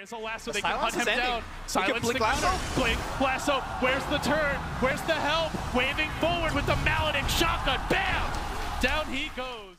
Is a lasso, they can hunt him ending. down. Look at Silence Blink the Lasso. counter. Blink, lasso, where's the turn? Where's the help? Waving forward with the mallet and shotgun, bam! Down he goes.